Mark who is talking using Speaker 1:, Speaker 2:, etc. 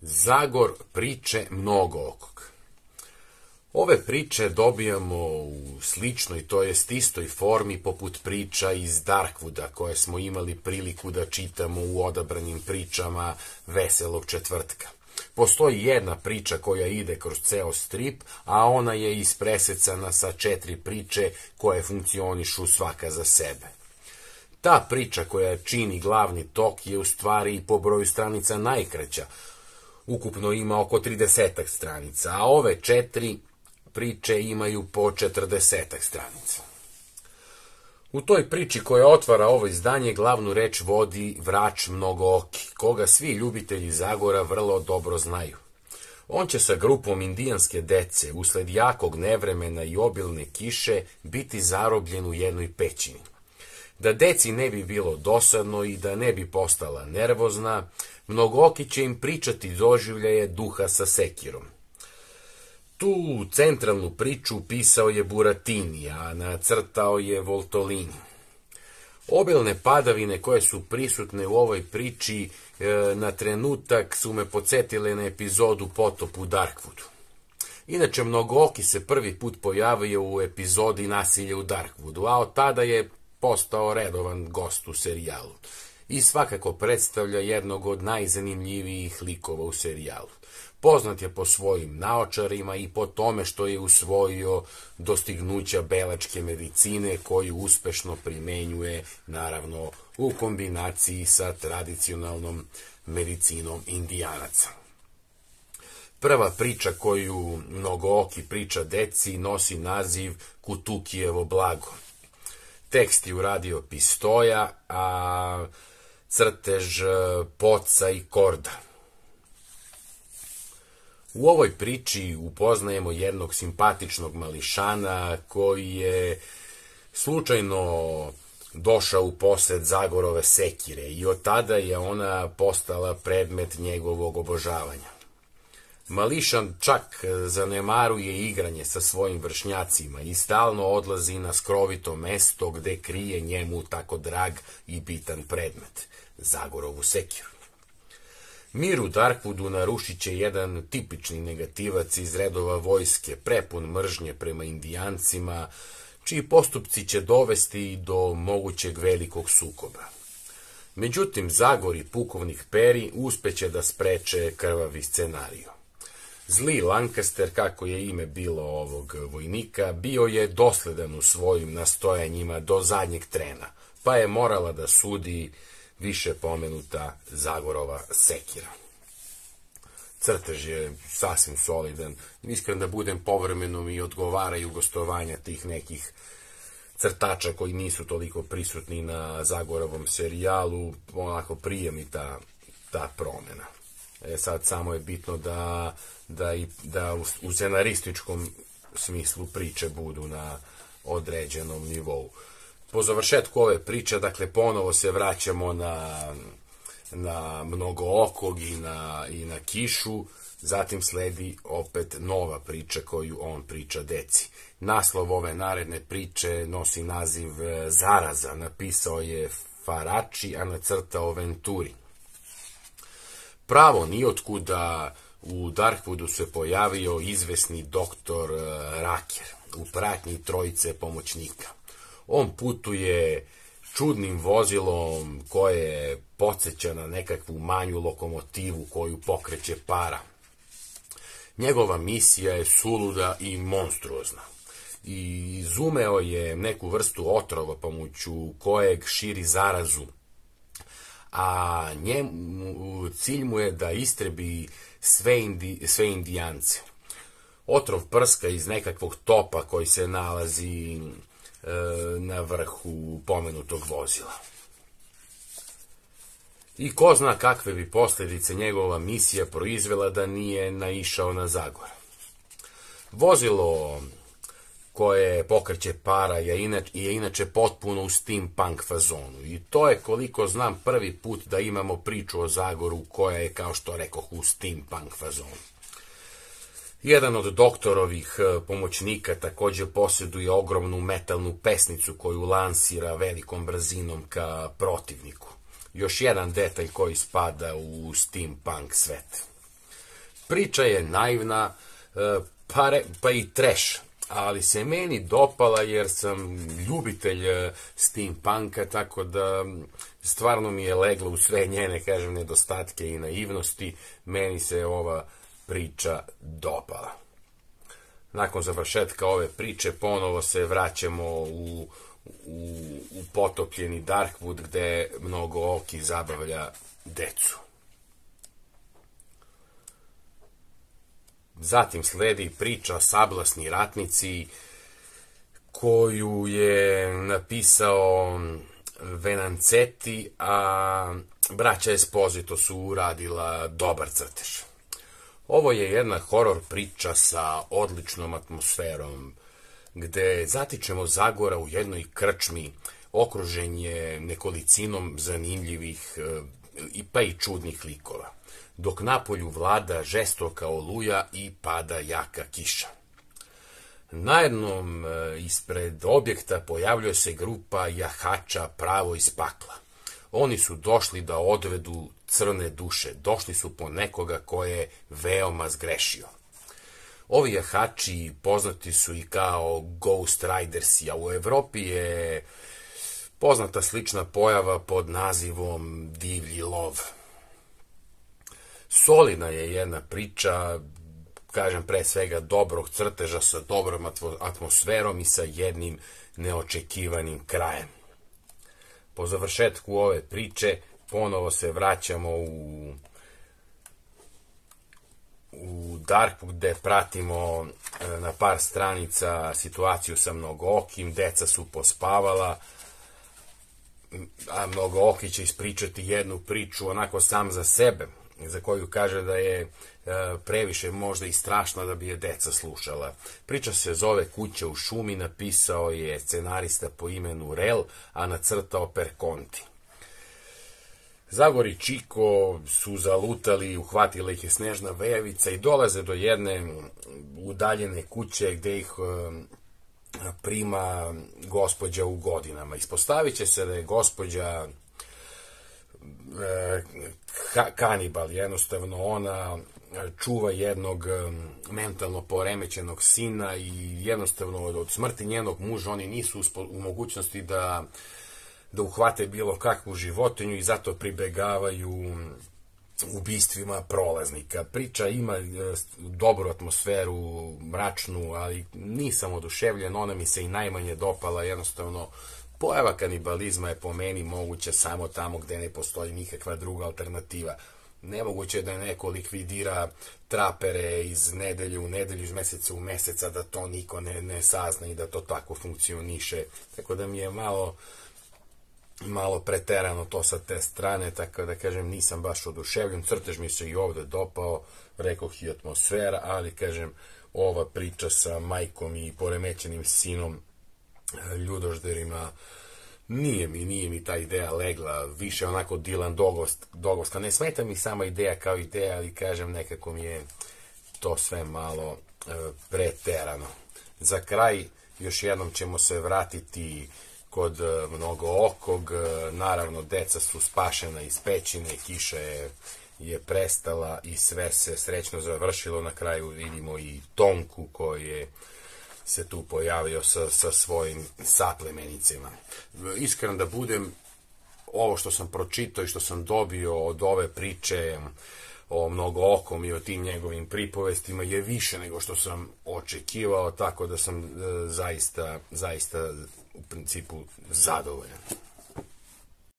Speaker 1: Zagor priče mnogookog. Ove priče dobijamo u sličnoj, to jest istoj formi poput priča iz Darkwooda koje smo imali priliku da čitamo u odabranim pričama Veselog četvrtka. Postoji jedna priča koja ide kroz ceo strip, a ona je ispresecana sa četiri priče koje funkcionišu svaka za sebe. Ta priča koja čini glavni tok je u stvari po broju stranica najkraća, ukupno ima oko 30 stranica, a ove četiri priče imaju po 40 stranica. U toj priči koja otvara ovo izdanje glavnu reč vodi vrač mnogooki, koga svi ljubitelji Zagora vrlo dobro znaju. On će sa grupom indijanske dece, usled jakog nevremena i obilne kiše, biti zarobljen u jednoj pećini. Da deci ne bi bilo dosadno i da ne bi postala nervozna, mnogoki će im pričati doživljaje duha sa sekirom. Tu centralnu priču pisao je Buratini, a nacrtao je Voltolini. Obilne padavine koje su prisutne u ovoj priči e, na trenutak su me podsjetile na epizodu Potop u Darkwoodu. Inače, Mnogooki se prvi put pojavio u epizodi Nasilje u Darkwoodu, a od tada je postao redovan gost u serijalu i svakako predstavlja jednog od najzanimljivijih likova u serijalu. Poznat je po svojim naočarima i po tome što je usvojio dostignuća belačke medicine koju uspešno primenjuje, naravno, u kombinaciji sa tradicionalnom medicinom indijanaca. Prva priča koju mnogooki priča deci nosi naziv Kutukijevo blago. Tekst je uradio Pistoja, a crtež Poca i Korda. U ovoj priči upoznajemo jednog simpatičnog mališana koji je slučajno došao u posed Zagorove sekire i od tada je ona postala predmet njegovog obožavanja. Mališan čak zanemaruje igranje sa svojim vršnjacima i stalno odlazi na skrovito mesto gde krije njemu tako drag i bitan predmet, Zagorovu sekiru. Mir u Darkwoodu narušit će jedan tipični negativac iz redova vojske, prepun mržnje prema indijancima, čiji postupci će dovesti do mogućeg velikog sukoba. Međutim, Zagor i pukovnik Peri uspeće da spreče krvavi scenariju. Zli Lancaster, kako je ime bilo ovog vojnika, bio je dosledan u svojim nastojanjima do zadnjeg trena, pa je morala da sudi više pomenuta Zagorova sekira. Crtež je sasvim solidan. Iskren da budem povremeno mi odgovaraju gostovanja tih nekih crtača koji nisu toliko prisutni na Zagorovom serijalu, onako prije mi ta, ta promena. E sad samo je bitno da, da, i, da u, u scenarističkom smislu priče budu na određenom nivou po završetku ove priče, dakle, ponovo se vraćamo na, na mnogookog i na, i na kišu, zatim sledi opet nova priča koju on priča deci. Naslov ove naredne priče nosi naziv e, Zaraza, napisao je Farači, a nacrtao Venturi. Pravo nijotkuda u Darkwoodu se pojavio izvesni doktor e, Raker u pratnji trojice pomoćnika. On putuje čudnim vozilom koje podsjeća na nekakvu manju lokomotivu koju pokreće para. Njegova misija je suluda i monstruozna. I izumeo je neku vrstu otrova pomoću kojeg širi zarazu, a njemu, cilj mu je da istrebi sve, indi, sve indijance. Otrov prska iz nekakvog topa koji se nalazi na vrhu pomenutog vozila. I ko zna kakve bi posljedice njegova misija proizvela da nije naišao na Zagor. Vozilo koje pokreće para je inače, je inače potpuno u steampunk fazonu i to je koliko znam prvi put da imamo priču o Zagoru koja je kao što rekoh u steampunk fazonu. Jedan od doktorovih e, pomoćnika takođe posjeduje ogromnu metalnu pesnicu koju lansira velikom brzinom ka protivniku. Još jedan detalj koji spada u steampunk svet. Priča je naivna, e, pa, re, pa i treš, ali se meni dopala jer sam ljubitelj e, steampunka, tako da stvarno mi je leglo u sve njene, kažem, nedostatke i naivnosti. Meni se ova priča dopala. Nakon završetka ove priče ponovo se vraćamo u, u, u potopljeni Darkwood gde mnogo oki zabavlja decu. Zatim sledi priča Sablasni ratnici koju je napisao Venanceti, a braća Esposito su uradila dobar crtež. Ovo je jedna horor priča sa odličnom atmosferom, gde zatičemo Zagora u jednoj krčmi, okružen je nekolicinom zanimljivih e, i pa i čudnih likova, dok napolju vlada žestoka oluja i pada jaka kiša. Na jednom e, ispred objekta pojavljuje se grupa jahača pravo iz pakla. Oni su došli da odvedu crne duše, došli su po nekoga ko je veoma zgrešio. Ovi jahači poznati su i kao Ghost Ridersi, a u Evropi je poznata slična pojava pod nazivom divlji lov. Solina je jedna priča, kažem pre svega dobrog crteža sa dobrom atmosferom i sa jednim neočekivanim krajem. Po završetku ove priče ponovo se vraćamo u u Darku gde pratimo e, na par stranica situaciju sa mnogookim, deca su pospavala, a mnogooki će ispričati jednu priču onako sam za sebe, za koju kaže da je e, previše možda i strašno da bi je deca slušala. Priča se zove Kuća u šumi, napisao je scenarista po imenu Rel, a nacrtao Perconti. Zagor i Čiko su zalutali, uhvatila ih je snežna vejavica i dolaze do jedne udaljene kuće gde ih e, prima gospođa u godinama. Ispostavit će se da je gospođa e, kanibal, jednostavno ona čuva jednog e, mentalno poremećenog sina i jednostavno od smrti njenog muža oni nisu u mogućnosti da da uhvate bilo kakvu životinju i zato pribegavaju ubistvima prolaznika. Priča ima e, dobru atmosferu, mračnu, ali nisam oduševljen, ona mi se i najmanje dopala, jednostavno pojava kanibalizma je po meni moguća samo tamo gde ne postoji nikakva druga alternativa. Nemoguće je da neko likvidira trapere iz nedelju u nedelju, iz meseca u meseca, da to niko ne, ne sazna i da to tako funkcioniše. Tako da mi je malo malo preterano to sa te strane, tako da kažem nisam baš oduševljen, crtež mi se i ovde dopao, rekoh i atmosfera, ali kažem ova priča sa majkom i poremećenim sinom ljudožderima nije mi, nije mi ta ideja legla, više onako Dilan Dogost, Dogosta. Ne smeta mi sama ideja kao ideja, ali kažem nekako mi je to sve malo e, preterano. Za kraj još jednom ćemo se vratiti kod e, mnogo okog, e, naravno deca su spašena iz pećine, kiša je, je prestala i sve se srećno završilo, na kraju vidimo i Tonku koji je se tu pojavio sa, sa svojim saplemenicima. Iskren da budem, ovo što sam pročitao i što sam dobio od ove priče o mnogookom i o tim njegovim pripovestima je više nego što sam očekivao, tako da sam e, zaista, zaista u principu zadovoljan.